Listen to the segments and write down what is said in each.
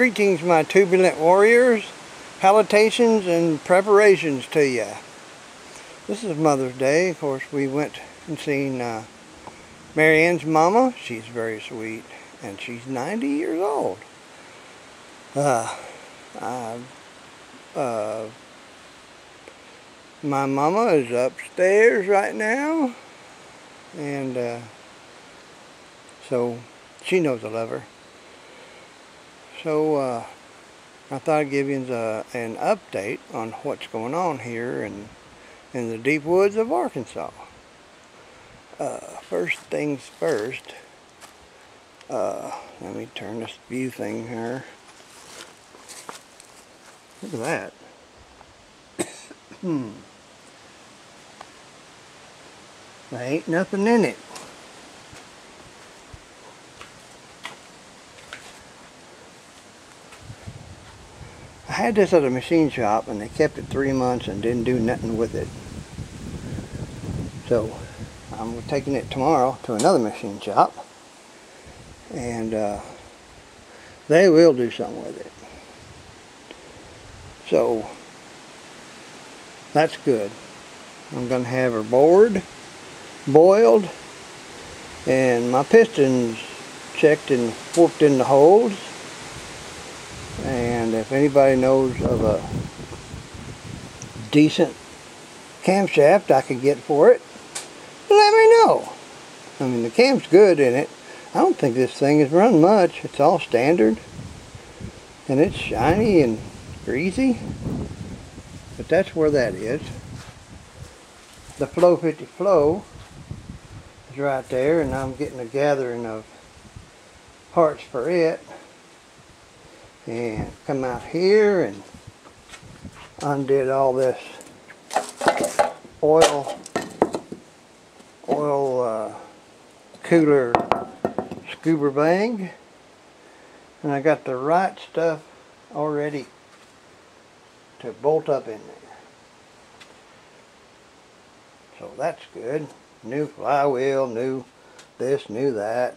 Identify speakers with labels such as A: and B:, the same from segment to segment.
A: Greetings, my turbulent warriors, palpitations, and preparations to you. This is Mother's Day. Of course, we went and seen uh, Marianne's mama. She's very sweet, and she's 90 years old. Uh, uh, my mama is upstairs right now, and uh, so she knows I love her. So uh, I thought I'd give you an update on what's going on here in, in the deep woods of Arkansas. Uh, first things first, uh, let me turn this view thing here. Look at that. hmm. There ain't nothing in it. Had this at a machine shop and they kept it three months and didn't do nothing with it. So I'm taking it tomorrow to another machine shop and uh, they will do something with it. So that's good. I'm going to have her bored, boiled, and my pistons checked and warped in the holes and if anybody knows of a decent camshaft I could get for it, let me know. I mean, the cam's good in it. I don't think this thing has run much. It's all standard. And it's shiny and greasy. But that's where that is. The Flow 50 Flow is right there, and I'm getting a gathering of parts for it and come out here and undid all this oil oil uh, cooler scuba bang. And I got the right stuff already to bolt up in there. So that's good. New flywheel new this new that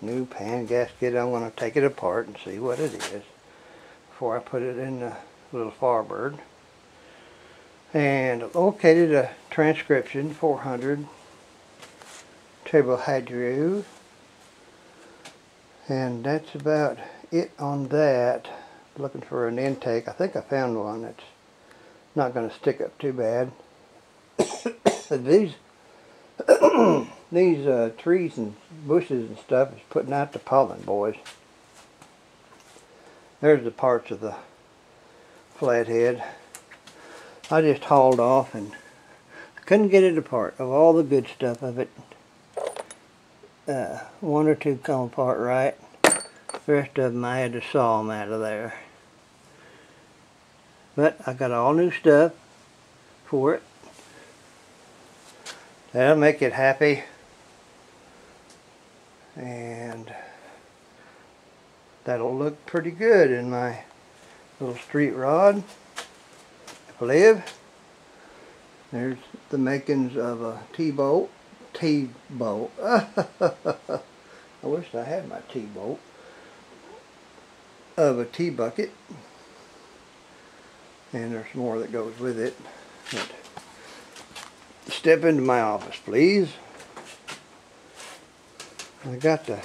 A: new pan gasket. I'm going to take it apart and see what it is before I put it in the little Firebird. And located a transmission 400 turbo hydro. And that's about it on that. Looking for an intake. I think I found one that's not going to stick up too bad. These these uh, trees and bushes and stuff is putting out the pollen, boys. There's the parts of the flathead. I just hauled off and couldn't get it apart of all the good stuff of it. Uh, one or two come apart right. The rest of them I had to saw them out of there. But I got all new stuff for it. That'll make it happy. And that'll look pretty good in my little street rod. I believe. There's the makings of a T-bolt. T-bolt. I wish I had my T-bolt. Of a T-bucket. And there's more that goes with it. But step into my office, please. I got the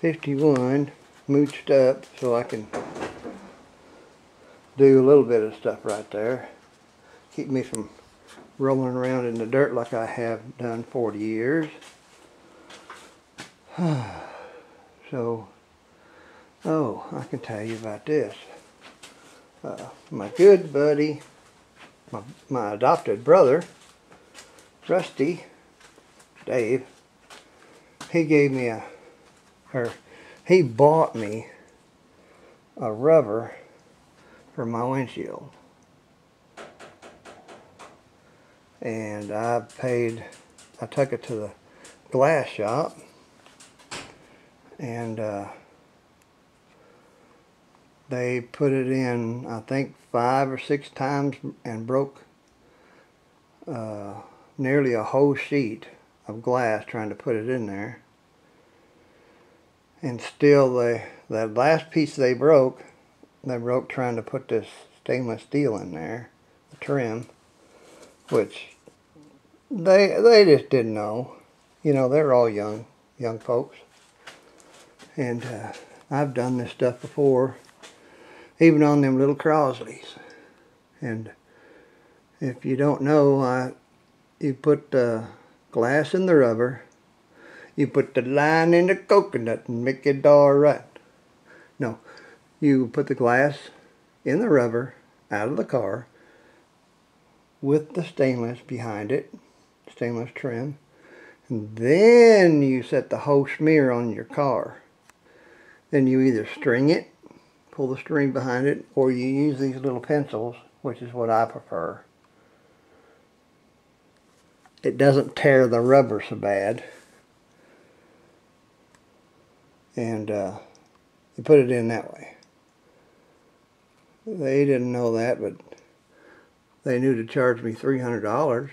A: 51 mooched up so I can do a little bit of stuff right there. Keep me from rolling around in the dirt like I have done 40 years. so, oh, I can tell you about this. Uh, my good buddy, my, my adopted brother, Rusty, Dave, he gave me a, or he bought me a rubber for my windshield. And I paid, I took it to the glass shop and uh, they put it in, I think, five or six times and broke uh, nearly a whole sheet of glass trying to put it in there. And still the, that last piece they broke, they broke trying to put this stainless steel in there, the trim, which they they just didn't know. You know, they're all young young folks, and uh, I've done this stuff before, even on them little Crosleys, and if you don't know, I you put the glass in the rubber, you put the line in the coconut and make it all right. No, you put the glass in the rubber out of the car with the stainless behind it, stainless trim, and then you set the whole smear on your car. Then you either string it, pull the string behind it, or you use these little pencils, which is what I prefer it doesn't tear the rubber so bad. And uh, you put it in that way. They didn't know that, but they knew to charge me $300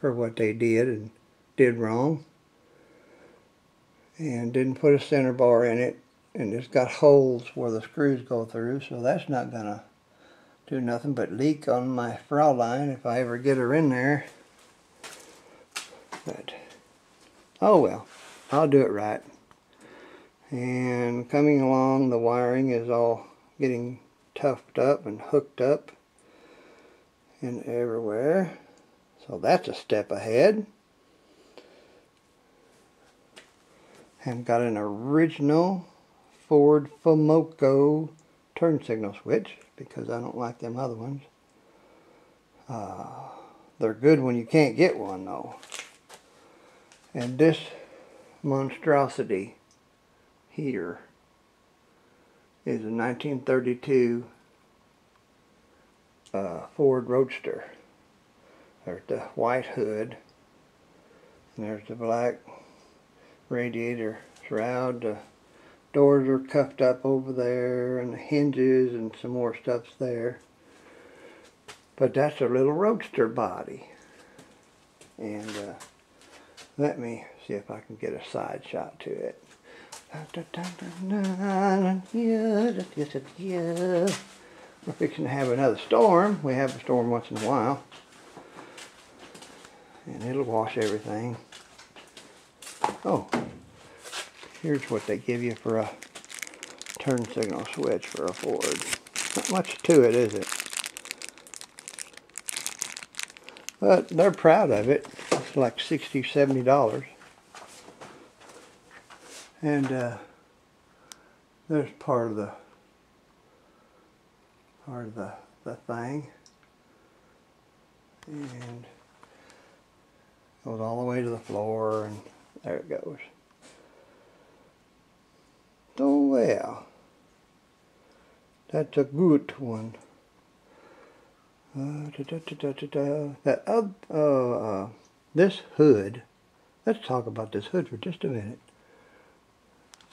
A: for what they did and did wrong. And didn't put a center bar in it. And it's got holes where the screws go through, so that's not going to do nothing but leak on my Fraulein if I ever get her in there. But, oh well, I'll do it right. And coming along, the wiring is all getting toughed up and hooked up and everywhere. So that's a step ahead. And got an original Ford Fomoco turn signal switch because I don't like them other ones. Uh, they're good when you can't get one though. And this monstrosity here is a 1932 uh, Ford Roadster. There's the white hood, and there's the black radiator shroud. The doors are cuffed up over there, and the hinges and some more stuff's there. But that's a little Roadster body. And uh, let me see if I can get a side shot to it. We're fixing to have another storm. We have a storm once in a while. And it'll wash everything. Oh, here's what they give you for a turn signal switch for a Ford. Not much to it, is it? But they're proud of it like 60 70 dollars. And uh, there's part of the part of the, the thing. And goes all the way to the floor and there it goes. So well that's a good one. Uh, da, da, da, that uh, uh, this hood, let's talk about this hood for just a minute.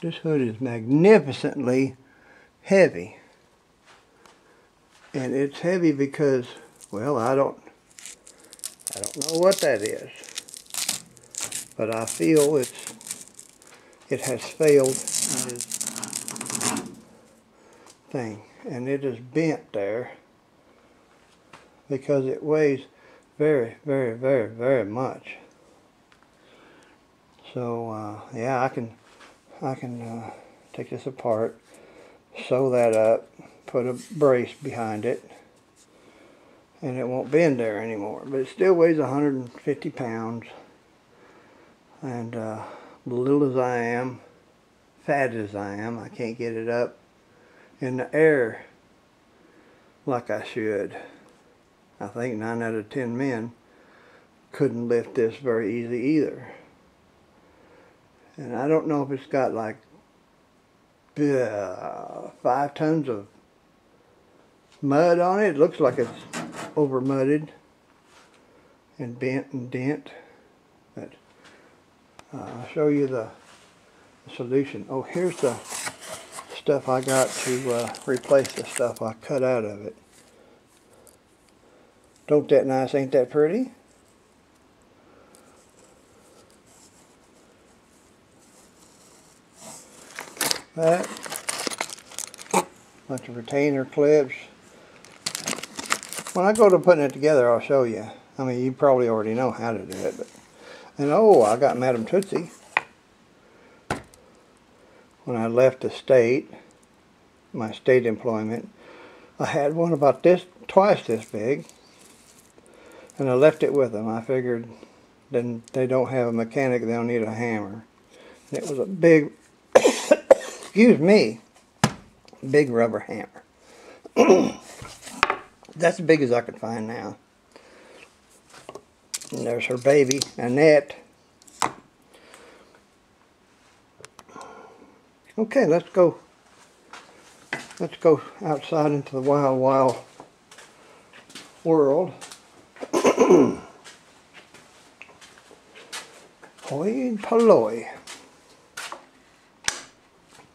A: This hood is magnificently heavy. And it's heavy because, well, I don't, I don't know what that is. But I feel it's, it has failed in thing. And it is bent there because it weighs very, very, very, very much. So uh, yeah, I can, I can uh, take this apart, sew that up, put a brace behind it, and it won't bend there anymore. But it still weighs 150 pounds, and uh, little as I am, fat as I am, I can't get it up in the air like I should. I think 9 out of 10 men couldn't lift this very easy either. And I don't know if it's got like uh, five tons of mud on it. It looks like it's over mudded and bent and dent. But uh, I'll show you the solution. Oh, here's the stuff I got to uh, replace the stuff I cut out of it. Don't that nice? Ain't that pretty? That bunch of retainer clips. When I go to putting it together, I'll show you. I mean, you probably already know how to do it. But, and oh, I got Madam Tootsie. When I left the state, my state employment, I had one about this, twice this big. And I left it with them. I figured then they don't have a mechanic, they'll need a hammer. It was a big, excuse me, big rubber hammer. That's as big as I could find now. And there's her baby, Annette. Okay, let's go. Let's go outside into the wild, wild world. Hoi polloi.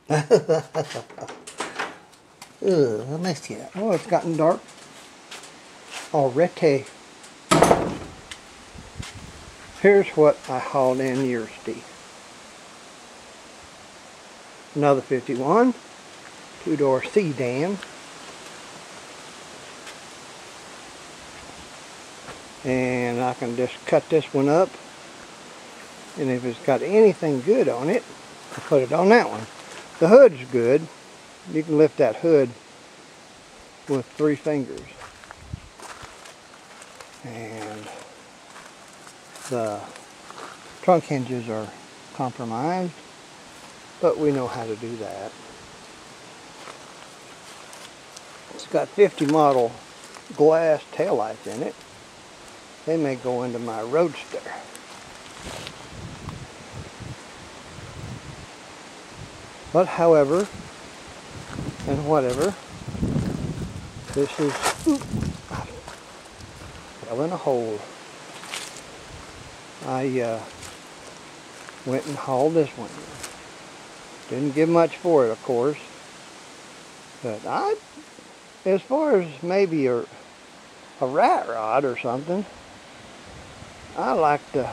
A: Ugh, missed you. Oh, it's gotten dark already. Here's what I hauled in yesterday. Another 51, two-door sedan. And I can just cut this one up. And if it's got anything good on it, I put it on that one. The hood's good. You can lift that hood with three fingers and the trunk hinges are compromised but we know how to do that it's got 50 model glass taillights in it they may go into my roadster but however and whatever this is fell in a hole. I uh, went and hauled this one. Didn't give much for it, of course. But I, as far as maybe a, a rat rod or something, I like the,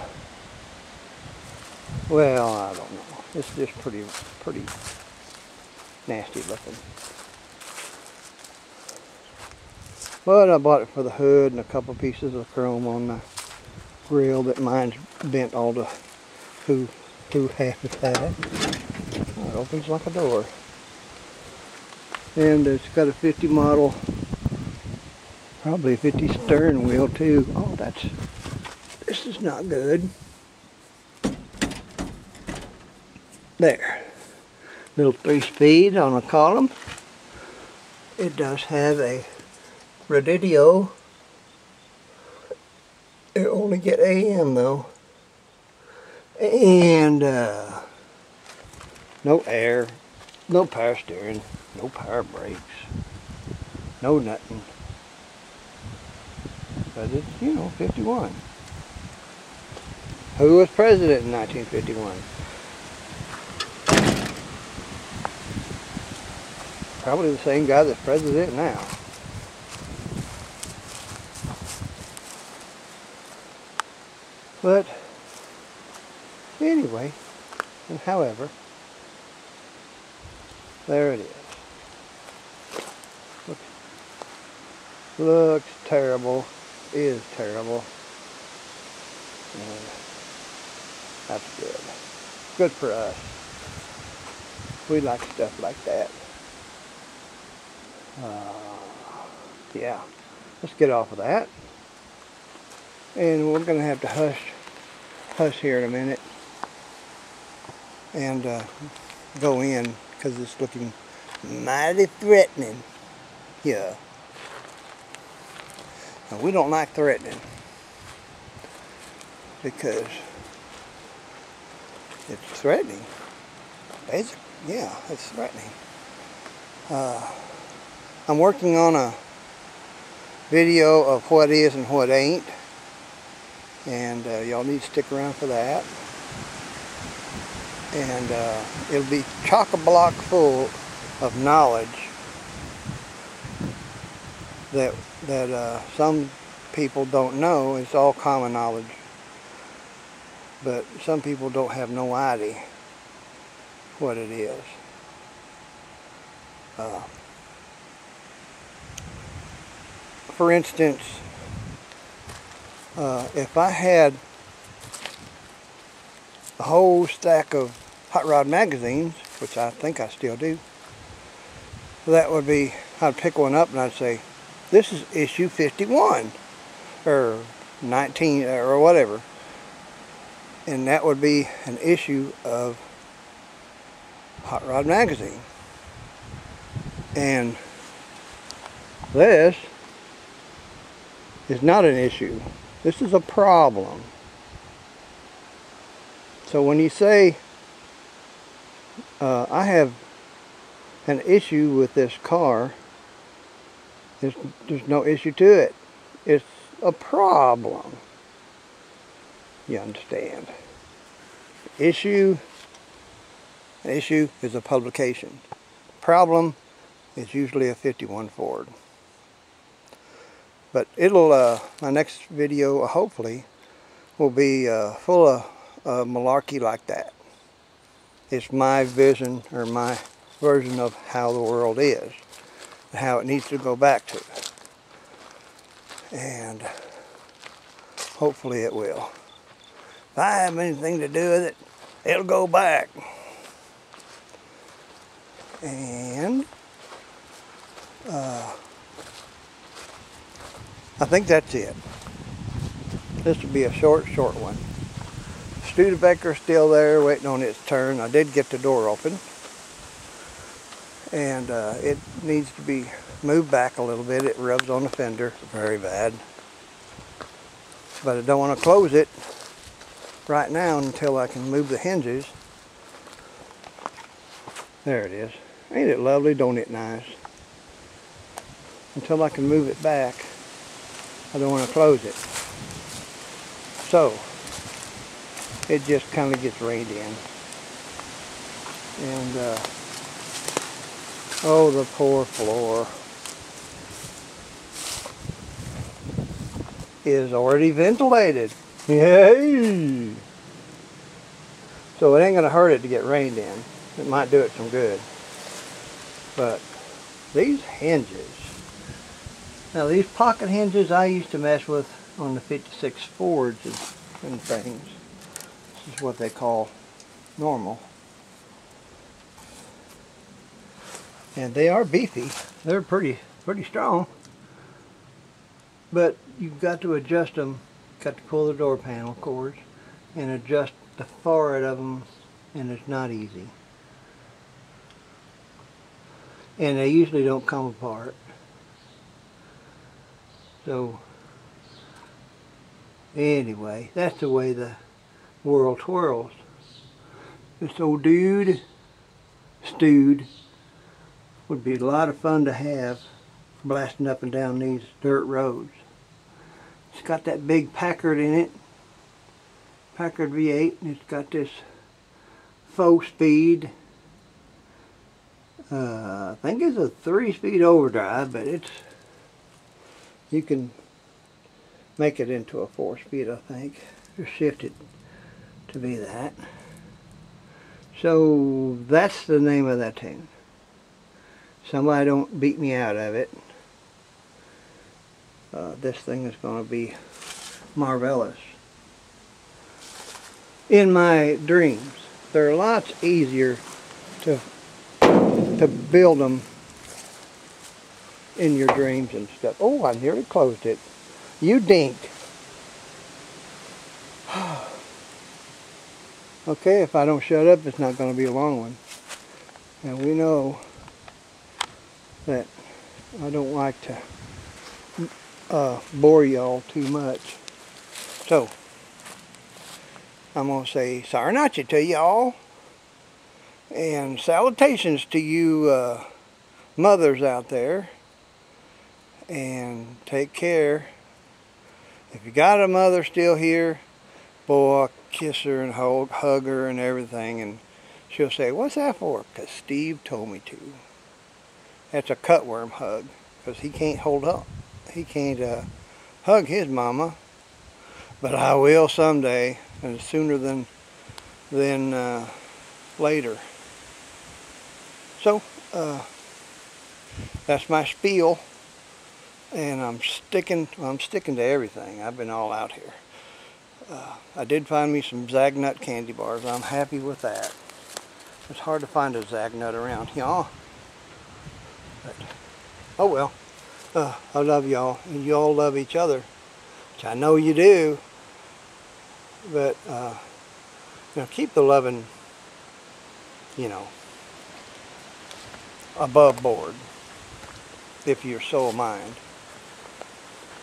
A: well, I don't know. It's just pretty, pretty nasty looking. But I bought it for the hood and a couple pieces of chrome on the grill that mine's bent all the who who half of that. It opens like a door. And it's got a 50 model, probably a 50 stern wheel too. Oh, that's, this is not good. There. Little three speed on a column. It does have a radio. It only get AM though. And uh, no air, no power steering, no power brakes, no nothing. But it's, you know, 51. Who was president in 1951? Probably the same guy that's president now. But anyway, and however, there it is. Looks, looks terrible, is terrible. That's good. Good for us. We like stuff like that. Uh, yeah, let's get off of that. And we're going to have to hush, hush here in a minute and uh, go in because it's looking mighty threatening here. Now, we don't like threatening because it's threatening. Basically, yeah, it's threatening. Uh, I'm working on a video of what is and what ain't and uh, y'all need to stick around for that and uh, it'll be chock-a-block full of knowledge that that uh, some people don't know it's all common knowledge but some people don't have no idea what it is uh, for instance, uh, if I had a whole stack of Hot Rod magazines, which I think I still do, that would be, I'd pick one up and I'd say, this is issue 51, or 19, or whatever. And that would be an issue of Hot Rod magazine. And this is not an issue. This is a problem. So when you say, uh, I have an issue with this car, there's, there's no issue to it. It's a problem. You understand? Issue, issue is a publication. Problem is usually a 51 Ford. But it'll, uh, my next video, uh, hopefully, will be uh, full of uh, malarkey like that. It's my vision, or my version of how the world is, and how it needs to go back to. And hopefully it will. If I have anything to do with it, it'll go back. And uh, I think that's it. This will be a short, short one. Studebaker's still there waiting on its turn. I did get the door open. And uh, it needs to be moved back a little bit. It rubs on the fender very bad. But I don't want to close it right now until I can move the hinges. There it is. Ain't it lovely? Don't it nice? Until I can move it back. I don't want to close it. So, it just kind of gets rained in. And, uh, oh, the poor floor is already ventilated. Yay! So it ain't going to hurt it to get rained in. It might do it some good. But these hinges, now these pocket hinges I used to mess with on the 56 Fords and things. This is what they call normal. And they are beefy. They're pretty pretty strong. But you've got to adjust them. Got to pull the door panel of course, and adjust the forehead of them and it's not easy. And they usually don't come apart. So, anyway, that's the way the world twirls. This old dude, stewed, would be a lot of fun to have blasting up and down these dirt roads. It's got that big Packard in it, Packard V8, and it's got this faux speed. Uh, I think it's a three-speed overdrive, but it's you can make it into a four-speed, I think. Just shift it to be that. So that's the name of that tune. Somebody don't beat me out of it. Uh, this thing is going to be marvelous. In my dreams, they're lots easier to to build them in your dreams and stuff. Oh, I nearly closed it. You dink. okay, if I don't shut up, it's not going to be a long one. And we know that I don't like to uh, bore y'all too much. So, I'm going to say Saranachi to y'all. And salutations to you uh, mothers out there. And take care. If you got a mother still here, boy, kiss her and hug, hug her and everything. And she'll say, what's that for? Because Steve told me to. That's a cutworm hug. Because he can't hold up. He can't uh, hug his mama. But I will someday. And sooner than, than uh, later. So, uh, that's my spiel. and I'm sticking I'm sticking to everything. I've been all out here. Uh, I did find me some Zagnut candy bars. I'm happy with that. It's hard to find a Zagnut around, y'all. Oh well. Uh, I love y'all, and you all love each other, which I know you do. But uh, you know, keep the loving, you know, above board, if you're so mind.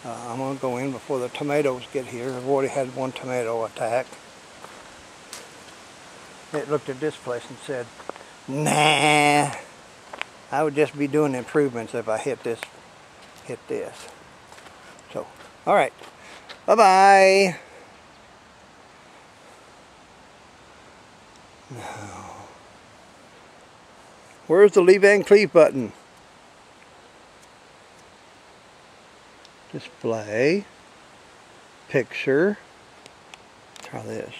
A: Uh, I'm to go in before the tomatoes get here. I've already had one tomato attack. It looked at this place and said, nah, I would just be doing improvements if I hit this, hit this. So, all right, bye-bye. Where's the Lee Van Cleef button? display, picture, try this.